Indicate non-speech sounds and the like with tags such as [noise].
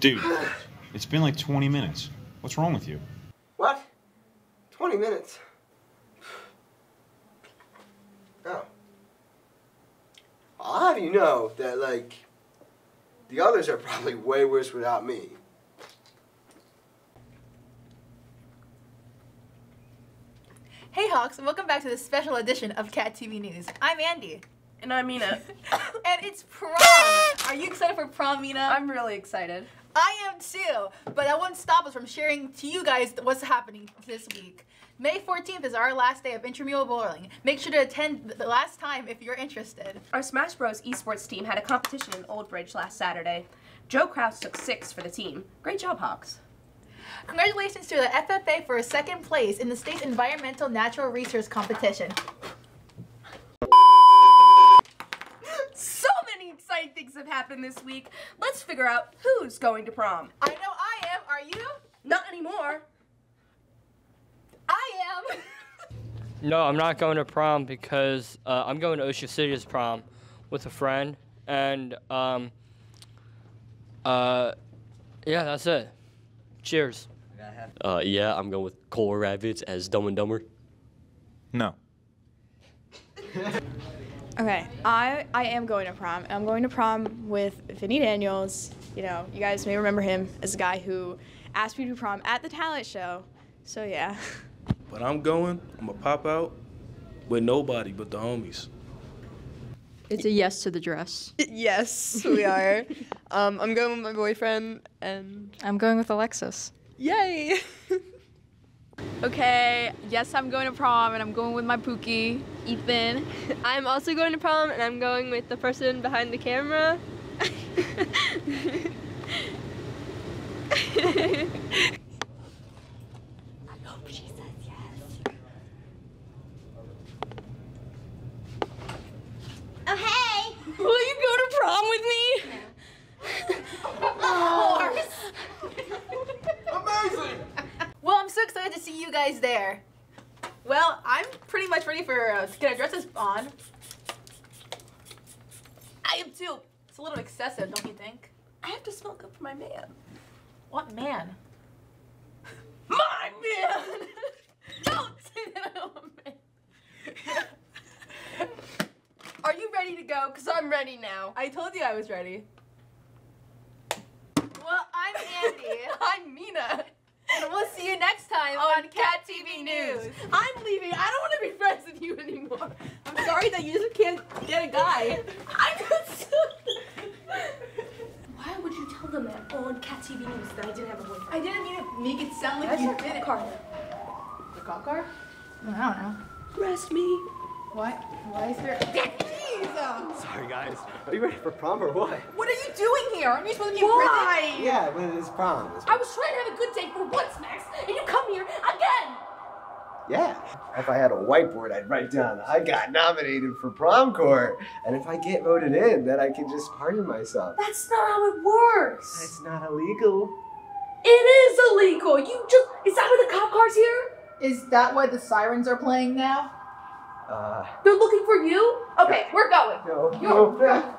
Dude, it's been like 20 minutes. What's wrong with you? What? 20 minutes? Oh. I'll have you know that, like, the others are probably way worse without me. Hey Hawks, welcome back to this special edition of Cat TV News. I'm Andi. And I'm Mina. [laughs] and it's prom! Are you excited for prom, Mina? I'm really excited. I am too, but that won't stop us from sharing to you guys what's happening this week. May 14th is our last day of intramural bowling. Make sure to attend the last time if you're interested. Our Smash Bros. esports team had a competition in Old Bridge last Saturday. Joe Kraus took six for the team. Great job, Hawks. Congratulations to the FFA for a second place in the state's environmental natural Resource competition. So many exciting things have happened this week. Let's figure out who's going to prom. I know I am. Are you? Not anymore. I am. [laughs] No, I'm not going to prom because uh, I'm going to Ocean City's prom with a friend, and um, uh, yeah, that's it. Cheers. Uh, yeah, I'm going with Cole Rabbits as Dumb and Dumber. No. [laughs] Okay, I I am going to prom. I'm going to prom with Vinny Daniels. You know, you guys may remember him as a guy who asked me to prom at the talent show. So yeah. [laughs] But I'm going, I'm gonna pop out with nobody but the homies. It's a yes to the dress. [laughs] yes, we are. [laughs] um, I'm going with my boyfriend, and I'm going with Alexis. yay! Okay, yes, I'm going to prom and I'm going with my Pookie, Ethan. [laughs] I'm also going to prom, and I'm going with the person behind the camera. [laughs] Oh, hey! Will you go to prom with me? Well, I'm so excited to see you guys there. Well, I'm pretty much ready for uh, to get our dresses on. I am too. It's a little excessive, don't you think? I have to smell good for my man. What man? [laughs] My man! [laughs] Don't say that about a man. Are you ready to go? Cause I'm ready now. I told you I was ready. Well, I'm Andi, [laughs] I'm Mina. and we'll see you next time on, Cat TV News. I'm leaving. I don't want to be friends with you anymore. I'm sorry that you just can't get a guy. I'm so... Why would you tell them that on Cat TV News that I didn't have a boyfriend? I didn't mean to make it sound like That's you your did it. card. The cop car? I don't know. Rest me. What? Why is there? Sorry, guys. Are you ready for prom or what? What are you doing here? Aren't you supposed to be in prison? Why? Yeah, but it's prom. It's I was trying to have a good day for once, Max, and you come here again! Yeah. If I had a whiteboard, I'd write down, I got nominated for prom court. And if I get voted in, then I can just pardon myself. That's not how it works. It's not illegal. It is illegal. You just. Is that why the cop car's here? Is that why the sirens are playing now? Uh, They're looking for you? Okay, we're going. no, You're- no, no.